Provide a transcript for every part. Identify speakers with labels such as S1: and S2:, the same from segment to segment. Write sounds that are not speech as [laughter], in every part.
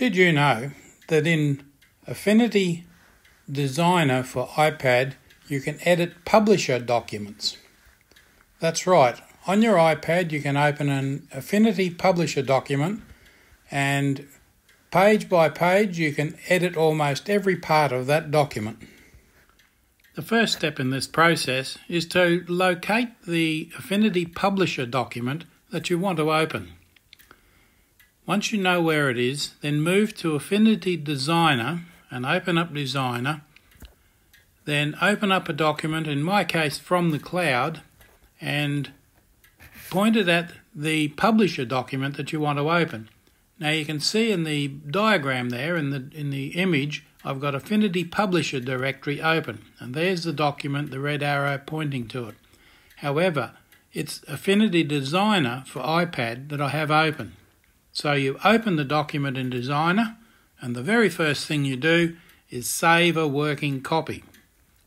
S1: Did you know that in Affinity Designer for iPad you can edit publisher documents? That's right, on your iPad you can open an Affinity Publisher document and page by page you can edit almost every part of that document. The first step in this process is to locate the Affinity Publisher document that you want to open. Once you know where it is, then move to Affinity Designer and open up Designer. Then open up a document, in my case from the cloud, and point it at the publisher document that you want to open. Now you can see in the diagram there, in the, in the image, I've got Affinity Publisher directory open, and there's the document, the red arrow pointing to it. However, it's Affinity Designer for iPad that I have open. So you open the document in Designer, and the very first thing you do is save a working copy.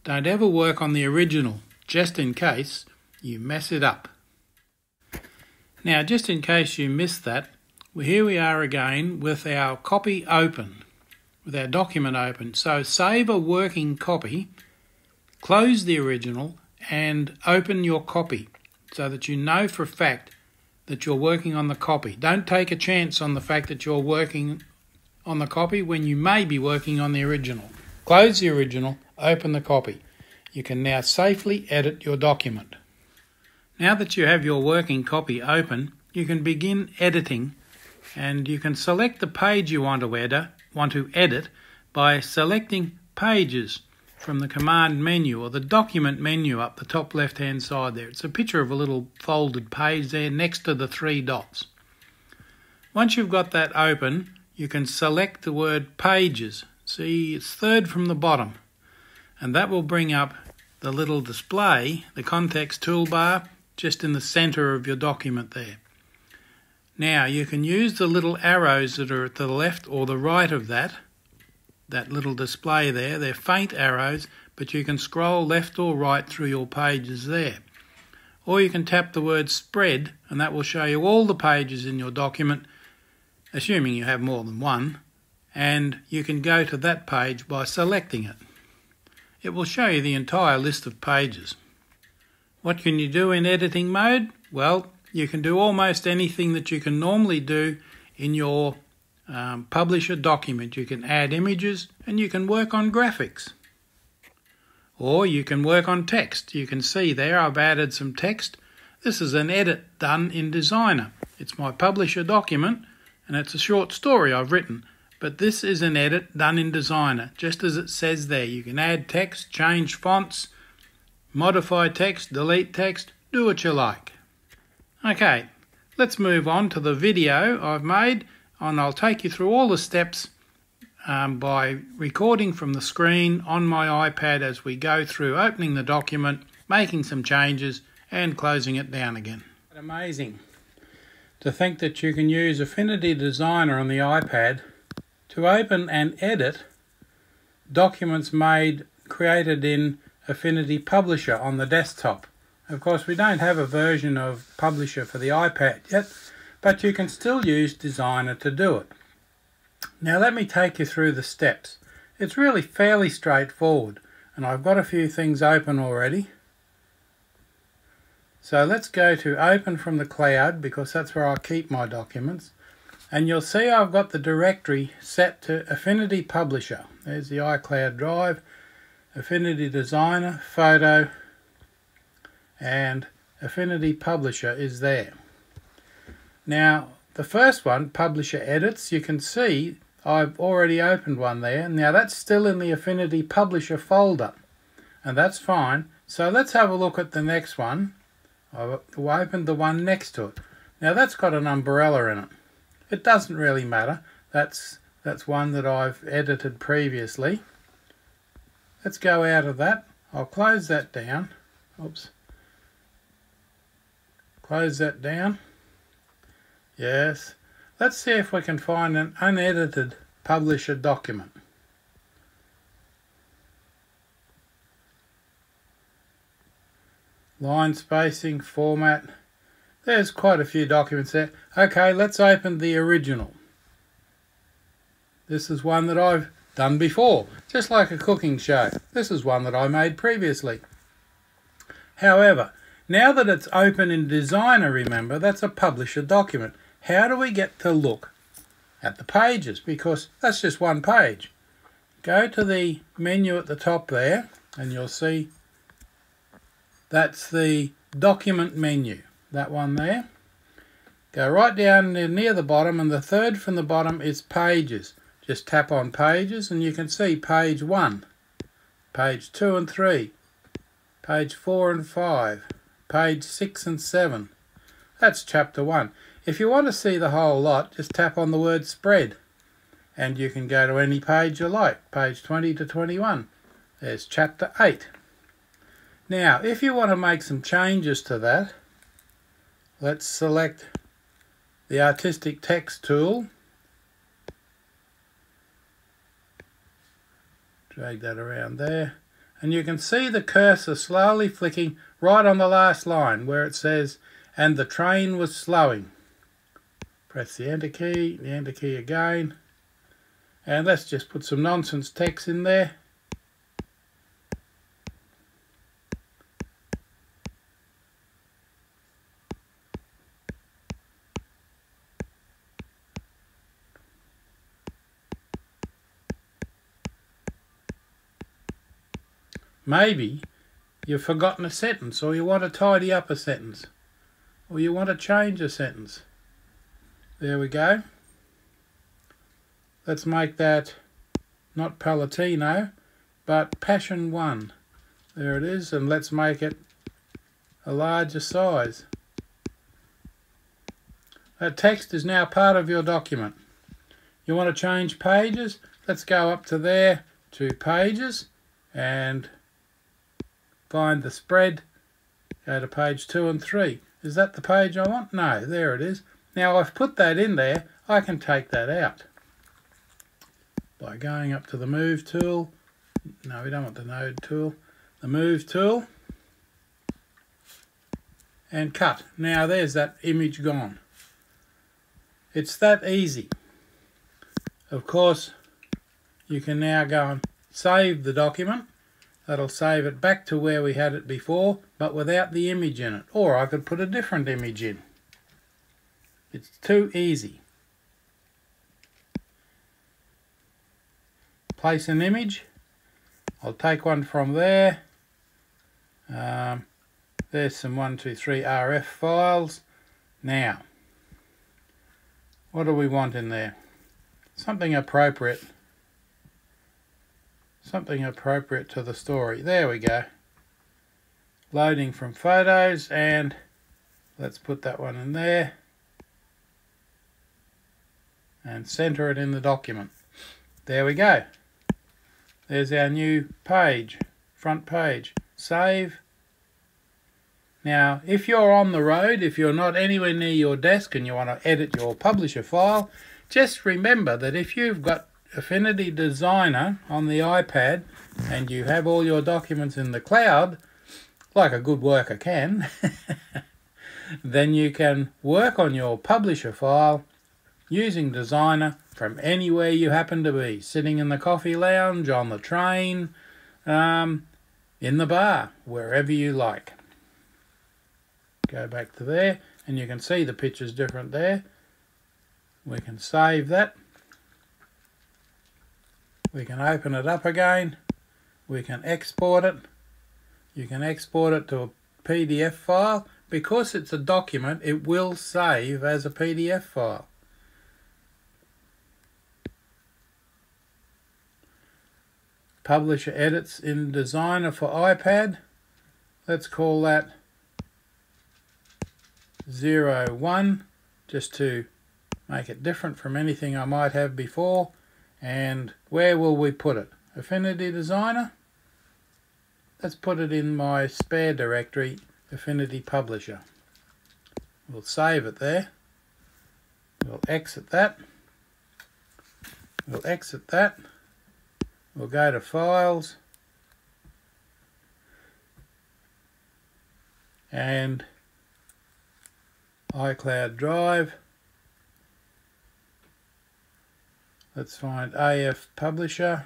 S1: Don't ever work on the original, just in case you mess it up. Now, just in case you missed that, here we are again with our copy open, with our document open. So save a working copy, close the original, and open your copy so that you know for a fact that you're working on the copy. Don't take a chance on the fact that you're working on the copy when you may be working on the original. Close the original, open the copy. You can now safely edit your document. Now that you have your working copy open, you can begin editing and you can select the page you want to edit, want to edit by selecting Pages from the command menu or the document menu up the top left hand side there. It's a picture of a little folded page there next to the three dots. Once you've got that open, you can select the word pages. See, it's third from the bottom. And that will bring up the little display, the context toolbar, just in the center of your document there. Now, you can use the little arrows that are at the left or the right of that that little display there. They're faint arrows, but you can scroll left or right through your pages there. Or you can tap the word spread, and that will show you all the pages in your document, assuming you have more than one, and you can go to that page by selecting it. It will show you the entire list of pages. What can you do in editing mode? Well, you can do almost anything that you can normally do in your um, publisher document. You can add images and you can work on graphics. Or you can work on text. You can see there I've added some text. This is an edit done in Designer. It's my publisher document and it's a short story I've written. But this is an edit done in Designer, just as it says there. You can add text, change fonts, modify text, delete text, do what you like. Okay, let's move on to the video I've made and I'll take you through all the steps um, by recording from the screen on my iPad as we go through opening the document, making some changes and closing it down again. Amazing to think that you can use Affinity Designer on the iPad to open and edit documents made created in Affinity Publisher on the desktop. Of course, we don't have a version of Publisher for the iPad yet, but you can still use Designer to do it. Now let me take you through the steps. It's really fairly straightforward and I've got a few things open already. So let's go to open from the cloud because that's where I keep my documents and you'll see I've got the directory set to Affinity Publisher. There's the iCloud Drive, Affinity Designer, Photo and Affinity Publisher is there. Now, the first one, Publisher Edits, you can see I've already opened one there. Now, that's still in the Affinity Publisher folder, and that's fine. So let's have a look at the next one. I've opened the one next to it. Now, that's got an umbrella in it. It doesn't really matter. That's, that's one that I've edited previously. Let's go out of that. I'll close that down. Oops. Close that down. Yes. Let's see if we can find an unedited publisher document. Line spacing, format. There's quite a few documents there. Okay, let's open the original. This is one that I've done before, just like a cooking show. This is one that I made previously. However, now that it's open in Designer, remember, that's a publisher document. How do we get to look at the pages? Because that's just one page. Go to the menu at the top there, and you'll see that's the document menu, that one there. Go right down near the bottom, and the third from the bottom is pages. Just tap on pages, and you can see page 1, page 2 and 3, page 4 and 5, page 6 and 7. That's chapter 1. If you want to see the whole lot, just tap on the word spread and you can go to any page you like, page 20 to 21. There's chapter 8. Now, if you want to make some changes to that, let's select the Artistic Text tool. Drag that around there and you can see the cursor slowly flicking right on the last line where it says and the train was slowing. Press the enter key, the enter key again and let's just put some nonsense text in there. Maybe you've forgotten a sentence or you want to tidy up a sentence or you want to change a sentence. There we go. Let's make that not Palatino but Passion 1. There it is and let's make it a larger size. That text is now part of your document. You want to change pages? Let's go up to there to pages and find the spread, go to page 2 and 3. Is that the page I want? No, there it is. Now I've put that in there, I can take that out by going up to the Move tool. No, we don't want the Node tool. The Move tool and cut. Now there's that image gone. It's that easy. Of course, you can now go and save the document That'll save it back to where we had it before, but without the image in it. Or I could put a different image in. It's too easy. Place an image. I'll take one from there. Um, there's some 123 RF files. Now, what do we want in there? Something appropriate something appropriate to the story. There we go. Loading from photos and let's put that one in there and center it in the document. There we go. There's our new page, front page. Save. Now, if you're on the road, if you're not anywhere near your desk and you want to edit your publisher file, just remember that if you've got Affinity Designer on the iPad and you have all your documents in the cloud, like a good worker can, [laughs] then you can work on your publisher file using Designer from anywhere you happen to be, sitting in the coffee lounge, on the train, um, in the bar, wherever you like. Go back to there and you can see the picture's different there. We can save that we can open it up again. We can export it. You can export it to a PDF file. Because it's a document, it will save as a PDF file. Publisher edits in Designer for iPad. Let's call that 01 just to make it different from anything I might have before. And where will we put it? Affinity Designer? Let's put it in my spare directory, Affinity Publisher. We'll save it there. We'll exit that. We'll exit that. We'll go to Files. And iCloud Drive. Let's find AF Publisher,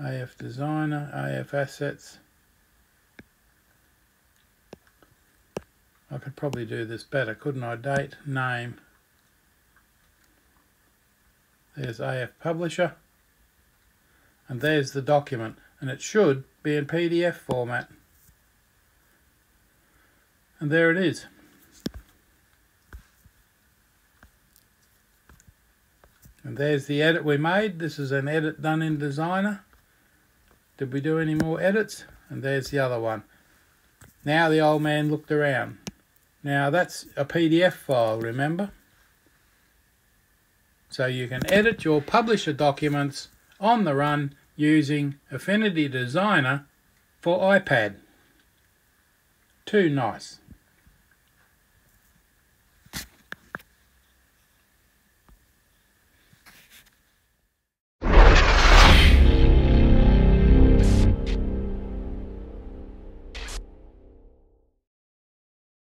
S1: AF Designer, AF Assets. I could probably do this better, couldn't I? Date, name. There's AF Publisher. And there's the document. And it should be in PDF format. And there it is. And there's the edit we made. This is an edit done in Designer. Did we do any more edits? And there's the other one. Now the old man looked around. Now that's a PDF file, remember? So you can edit your publisher documents on the run using Affinity Designer for iPad. Too nice.